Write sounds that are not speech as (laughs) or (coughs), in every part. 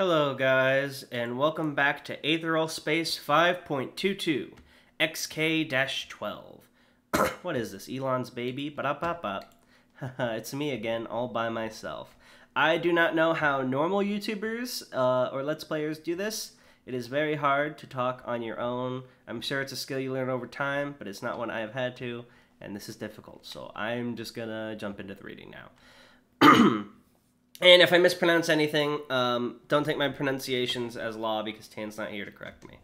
Hello, guys, and welcome back to Aetheral Space 5.22 XK 12. (coughs) what is this, Elon's baby? Ba-da-ba-ba. (laughs) it's me again, all by myself. I do not know how normal YouTubers uh, or Let's Players do this. It is very hard to talk on your own. I'm sure it's a skill you learn over time, but it's not one I have had to, and this is difficult. So I'm just gonna jump into the reading now. (clears throat) And if I mispronounce anything, um, don't take my pronunciations as law because Tan's not here to correct me.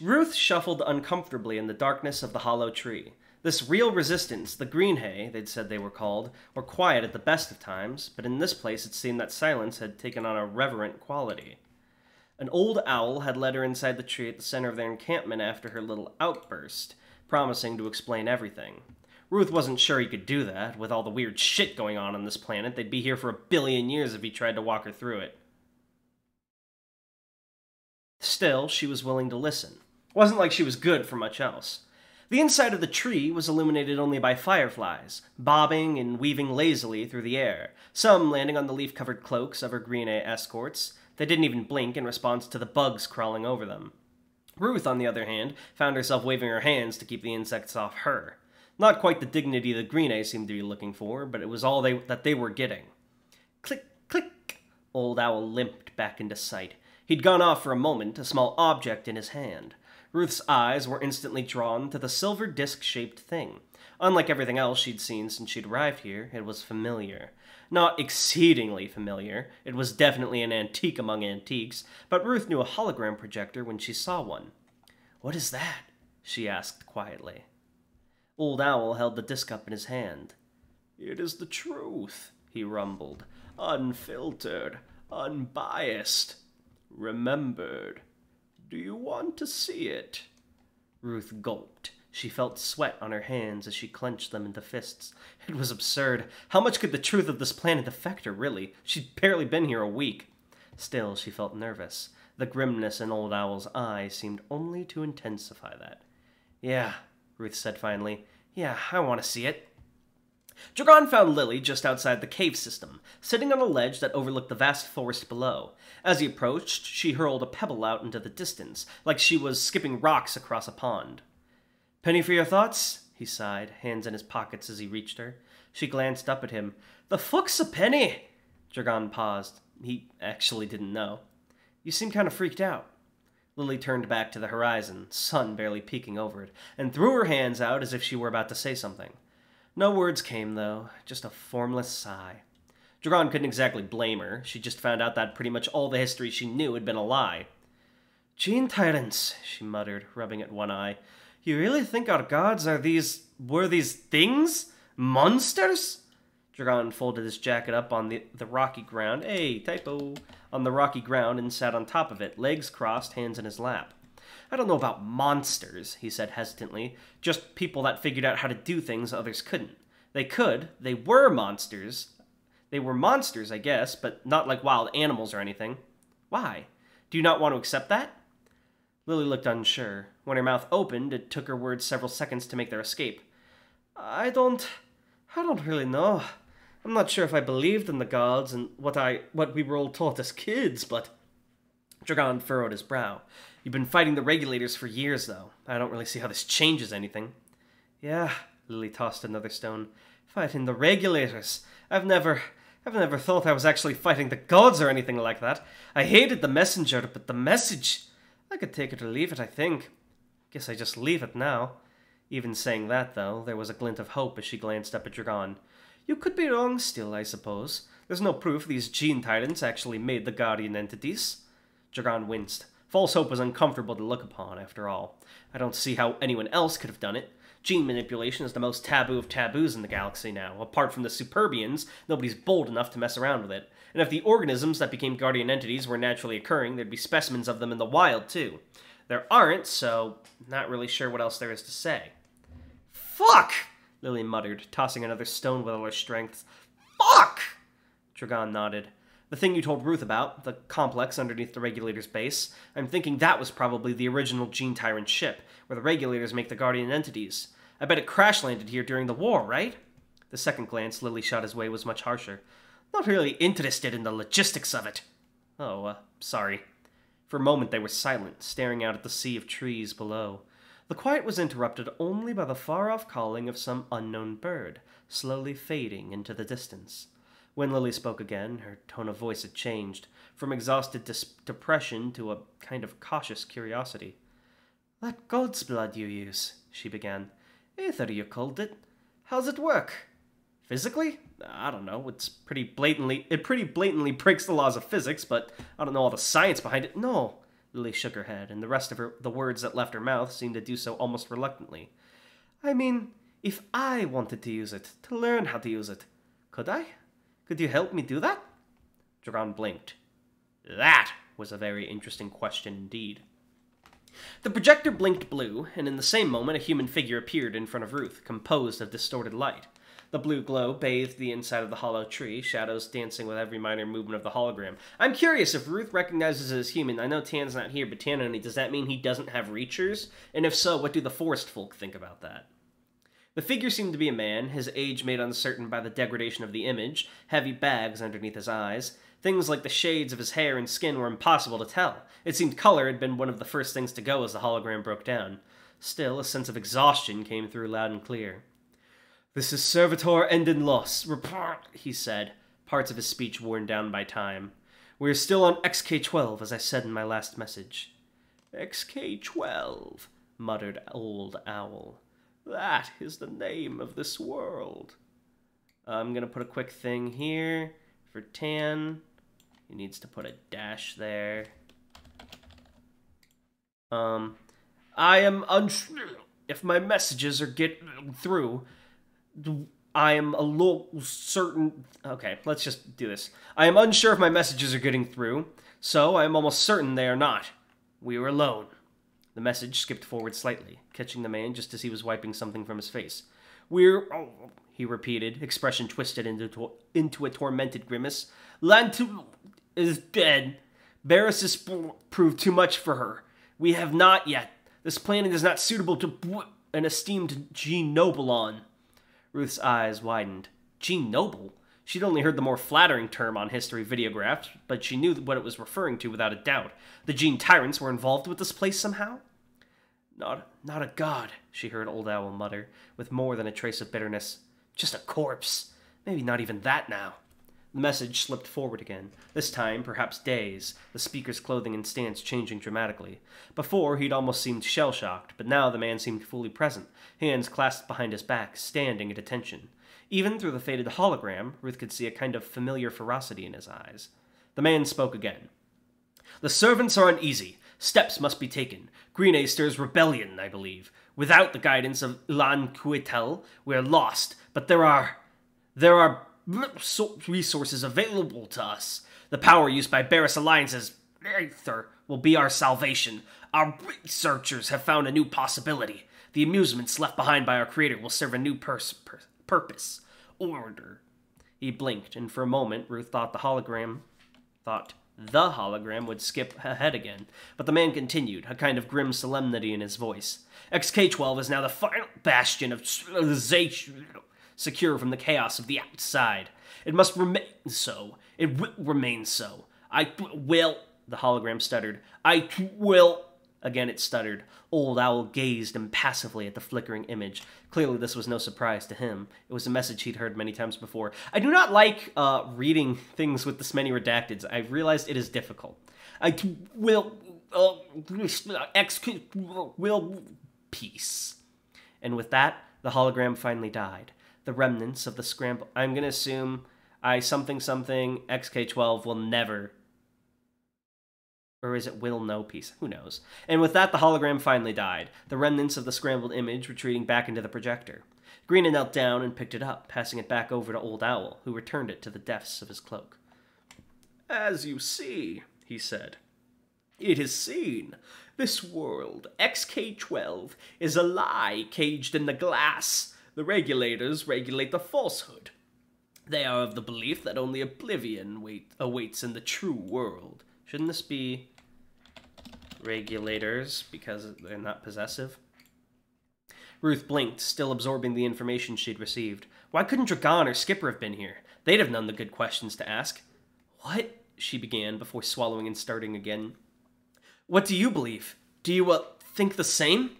Ruth shuffled uncomfortably in the darkness of the hollow tree. This real resistance, the Greenhay, they'd said they were called, were quiet at the best of times, but in this place it seemed that silence had taken on a reverent quality. An old owl had led her inside the tree at the center of their encampment after her little outburst, promising to explain everything. Ruth wasn't sure he could do that. With all the weird shit going on on this planet, they'd be here for a billion years if he tried to walk her through it. Still, she was willing to listen. It wasn't like she was good for much else. The inside of the tree was illuminated only by fireflies, bobbing and weaving lazily through the air, some landing on the leaf covered cloaks of her Greenhay escorts. They didn't even blink in response to the bugs crawling over them. Ruth, on the other hand, found herself waving her hands to keep the insects off her. Not quite the dignity the Greenhay seemed to be looking for, but it was all they, that they were getting. Click, click! Old Owl limped back into sight. He'd gone off for a moment, a small object in his hand. Ruth's eyes were instantly drawn to the silver disc shaped thing. Unlike everything else she'd seen since she'd arrived here, it was familiar. Not exceedingly familiar, it was definitely an antique among antiques, but Ruth knew a hologram projector when she saw one. What is that? she asked quietly. Old Owl held the disc up in his hand. It is the truth, he rumbled. Unfiltered, unbiased, remembered. Do you want to see it? Ruth gulped. She felt sweat on her hands as she clenched them into fists. It was absurd. How much could the truth of this planet affect her, really? She'd barely been here a week. Still, she felt nervous. The grimness in Old Owl's eyes seemed only to intensify that. Yeah, Ruth said finally. Yeah, I want to see it. Dragan found Lily just outside the cave system, sitting on a ledge that overlooked the vast forest below. As he approached, she hurled a pebble out into the distance, like she was skipping rocks across a pond. Penny for your thoughts? he sighed, hands in his pockets as he reached her. She glanced up at him. The fuck's a penny? Dragan paused. He actually didn't know. You seem kind of freaked out. Lily turned back to the horizon, sun barely peeking over it, and threw her hands out as if she were about to say something. No words came, though, just a formless sigh. Dragan couldn't exactly blame her. She just found out that pretty much all the history she knew had been a lie. Gene tyrants, she muttered, rubbing at one eye. You really think our gods are these. were these things? Monsters? Dragan folded his jacket up on the, the rocky ground. Hey, typo. On the rocky ground and sat on top of it, legs crossed, hands in his lap. I don't know about monsters, he said hesitantly. Just people that figured out how to do things others couldn't. They could. They were monsters. They were monsters, I guess, but not like wild animals or anything. Why? Do you not want to accept that? Lily looked unsure. When her mouth opened, it took her words several seconds to make their escape. I don't. I don't really know. I'm not sure if I believed in the gods and what I what we were all taught as kids, but Dragan furrowed his brow. You've been fighting the regulators for years, though. I don't really see how this changes anything. Yeah, Lily tossed another stone. Fighting the regulators. I've never I've never thought I was actually fighting the gods or anything like that. I hated the messenger, but the message I could take it or leave it, I think. Guess I just leave it now. Even saying that, though, there was a glint of hope as she glanced up at Dragan. You could be wrong still, I suppose. There's no proof these gene tyrants actually made the guardian entities. Dragan winced. False hope was uncomfortable to look upon, after all. I don't see how anyone else could have done it. Gene manipulation is the most taboo of taboos in the galaxy now. Apart from the Superbians, nobody's bold enough to mess around with it. And if the organisms that became guardian entities were naturally occurring, there'd be specimens of them in the wild, too. There aren't, so not really sure what else there is to say. Fuck! Lily muttered, tossing another stone with all her strength. Fuck! Dragan nodded. The thing you told Ruth about, the complex underneath the Regulator's base, I'm thinking that was probably the original Gene Tyrant ship, where the Regulators make the Guardian entities. I bet it crash landed here during the war, right? The second glance Lily shot his way was much harsher. Not really interested in the logistics of it. Oh, uh, sorry. For a moment they were silent, staring out at the sea of trees below. The quiet was interrupted only by the far off calling of some unknown bird, slowly fading into the distance. When Lily spoke again, her tone of voice had changed, from exhausted dis- depression to a kind of cautious curiosity. That god's blood you use, she began. Aether, you called it. How's it work? Physically? I don't know. It's pretty blatantly it pretty blatantly breaks the laws of physics, but I don't know all the science behind it. No. Lily shook her head, and the rest of her the words that left her mouth seemed to do so almost reluctantly. I mean, if I wanted to use it, to learn how to use it, could I? Could you help me do that? Dragan blinked. That was a very interesting question indeed. The projector blinked blue, and in the same moment a human figure appeared in front of Ruth, composed of distorted light. The blue glow bathed the inside of the hollow tree, shadows dancing with every minor movement of the hologram. I'm curious if Ruth recognizes it as human. I know Tan's not here, but Tan, only, does that mean he doesn't have reachers? And if so, what do the forest folk think about that? The figure seemed to be a man, his age made uncertain by the degradation of the image, heavy bags underneath his eyes. Things like the shades of his hair and skin were impossible to tell. It seemed color had been one of the first things to go as the hologram broke down. Still, a sense of exhaustion came through loud and clear. This is Servitor Endenlos. Report, he said, parts of his speech worn down by time. We are still on XK12, as I said in my last message. XK12, muttered Old Owl. That is the name of this world. I'm going to put a quick thing here for Tan. He needs to put a dash there. Um, I am unsure if my messages are getting through. I am a little certain. Okay, let's just do this. I am unsure if my messages are getting through, so I am almost certain they are not. We are alone. The message skipped forward slightly, catching the man just as he was wiping something from his face. We're. Oh, he repeated, expression twisted into, into a tormented grimace. Lantu is dead. Barris has proved too much for her. We have not yet. This planet is not suitable to an esteemed Gene Noble on. Ruth's eyes widened. Gene Noble? She'd only heard the more flattering term on history videographs, but she knew what it was referring to without a doubt. The Gene tyrants were involved with this place somehow? Not, not a god, she heard Old Owl mutter, with more than a trace of bitterness. Just a corpse. Maybe not even that now. The message slipped forward again, this time perhaps days, the speaker's clothing and stance changing dramatically. Before, he'd almost seemed shell shocked, but now the man seemed fully present, hands clasped behind his back, standing at attention. Even through the faded hologram, Ruth could see a kind of familiar ferocity in his eyes. The man spoke again. The servants are uneasy. Steps must be taken. Green rebellion, I believe. Without the guidance of Ilan Kuetel, we're lost. But there are. There are resources available to us. The power used by Barris Alliance's Aether will be our salvation. Our researchers have found a new possibility. The amusements left behind by our creator will serve a new purpose. Order. He blinked, and for a moment Ruth thought the hologram thought the hologram would skip ahead again. But the man continued, a kind of grim solemnity in his voice. XK12 is now the final bastion of civilization secure from the chaos of the outside. It must remain so. It will remain so. I will. The hologram stuttered. I will. Again it stuttered. Old Owl gazed impassively at the flickering image. Clearly, this was no surprise to him. It was a message he'd heard many times before. I do not like uh, reading things with this many redacteds. I realized it is difficult. I will. Uh, X will. Peace. And with that, the hologram finally died the remnants of the scramble. I'm going to assume I something something XK12 will never. Or is it will no peace? Who knows? And with that, the hologram finally died, the remnants of the scrambled image retreating back into the projector. Greena knelt down and picked it up, passing it back over to Old Owl, who returned it to the depths of his cloak. As you see, he said, it is seen. This world, XK12, is a lie caged in the glass the regulators regulate the falsehood. They are of the belief that only oblivion wait, awaits in the true world. Shouldn't this be regulators because they're not possessive? Ruth blinked, still absorbing the information she'd received. Why couldn't Dragan or Skipper have been here? They'd have known the good questions to ask. What? she began before swallowing and starting again. What do you believe? Do you, uh, think the same?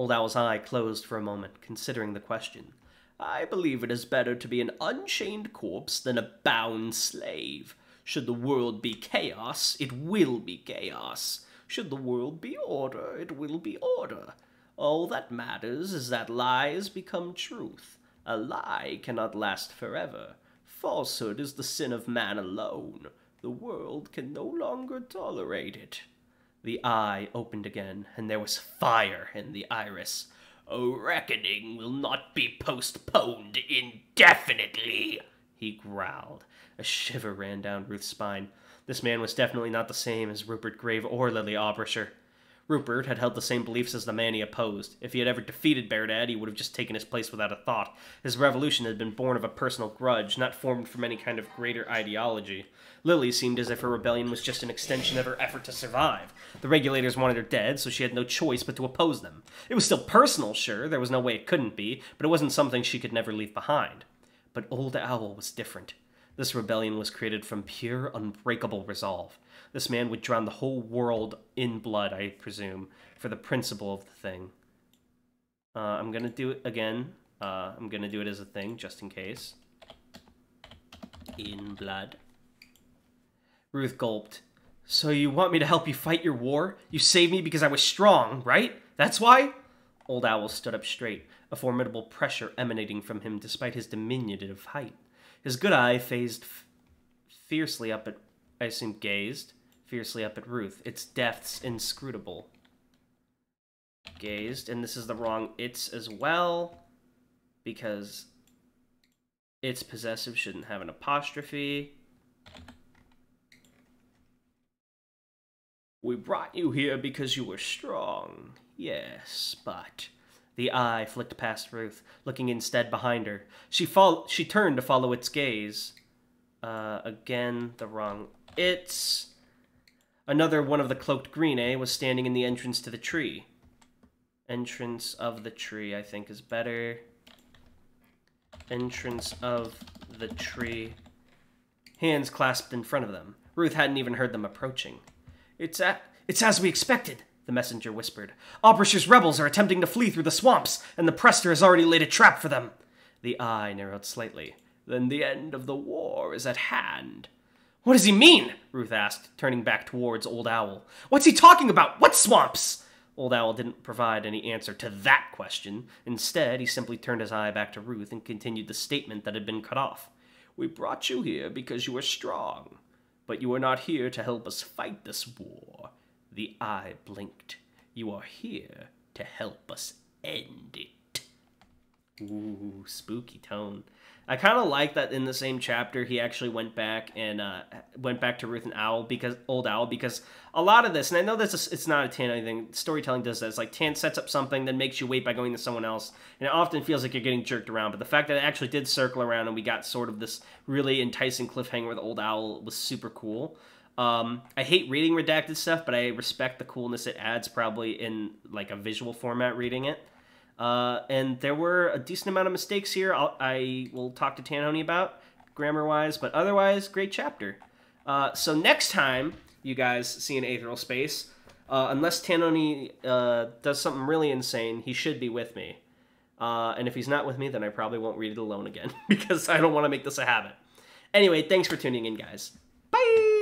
Old Owl's eye closed for a moment, considering the question. I believe it is better to be an unchained corpse than a bound slave. Should the world be chaos, it will be chaos. Should the world be order, it will be order. All that matters is that lies become truth. A lie cannot last forever. Falsehood is the sin of man alone. The world can no longer tolerate it. The eye opened again, and there was fire in the iris. A reckoning will not be postponed indefinitely, he growled. A shiver ran down Ruth's spine. This man was definitely not the same as Rupert Grave or Lily Aubrasher. Rupert had held the same beliefs as the man he opposed. If he had ever defeated Berdad, he would have just taken his place without a thought. His revolution had been born of a personal grudge, not formed from any kind of greater ideology. Lily seemed as if her rebellion was just an extension of her effort to survive. The regulators wanted her dead, so she had no choice but to oppose them. It was still personal, sure, there was no way it couldn't be, but it wasn't something she could never leave behind. But Old Owl was different. This rebellion was created from pure, unbreakable resolve. This man would drown the whole world in blood, I presume, for the principle of the thing. Uh, I'm gonna do it again. Uh, I'm gonna do it as a thing, just in case. In blood. Ruth gulped. So you want me to help you fight your war? You saved me because I was strong, right? That's why? Old Owl stood up straight, a formidable pressure emanating from him despite his diminutive height. His good eye phased fiercely up at, I assume, gazed fiercely up at Ruth, its depths inscrutable. Gazed, and this is the wrong it's as well, because its possessive shouldn't have an apostrophe. We brought you here because you were strong. Yes, but... The eye flicked past Ruth, looking instead behind her. She fol- she turned to follow its gaze. Uh, again, the wrong it's. Another one of the cloaked green, eh, was standing in the entrance to the tree. Entrance of the tree, I think, is better. Entrance of the tree. Hands clasped in front of them. Ruth hadn't even heard them approaching. It's a- it's as we expected, the messenger whispered. Aubrasher's rebels are attempting to flee through the swamps, and the Prester has already laid a trap for them. The eye narrowed slightly. Then the end of the war is at hand. What does he mean? Ruth asked, turning back towards Old Owl. What's he talking about? What swamps? Old Owl didn't provide any answer to that question. Instead, he simply turned his eye back to Ruth and continued the statement that had been cut off. We brought you here because you are strong, but you are not here to help us fight this war. The eye blinked. You are here to help us end it. Ooh, spooky tone. I kind of like that in the same chapter he actually went back and uh, went back to Ruth and Owl because Old Owl because a lot of this and I know this is, it's not a Tan anything storytelling does this like Tan sets up something then makes you wait by going to someone else and it often feels like you're getting jerked around but the fact that it actually did circle around and we got sort of this really enticing cliffhanger with Old Owl was super cool. Um, I hate reading redacted stuff, but I respect the coolness it adds probably in like a visual format reading it. Uh, and there were a decent amount of mistakes here. I'll, I will talk to Tanhoney about grammar wise, but otherwise, great chapter. Uh, so next time you guys see an Aetheral Space, uh, unless Tanhoney uh, does something really insane, he should be with me. Uh, and if he's not with me, then I probably won't read it alone again (laughs) because I don't want to make this a habit. Anyway, thanks for tuning in, guys. Bye!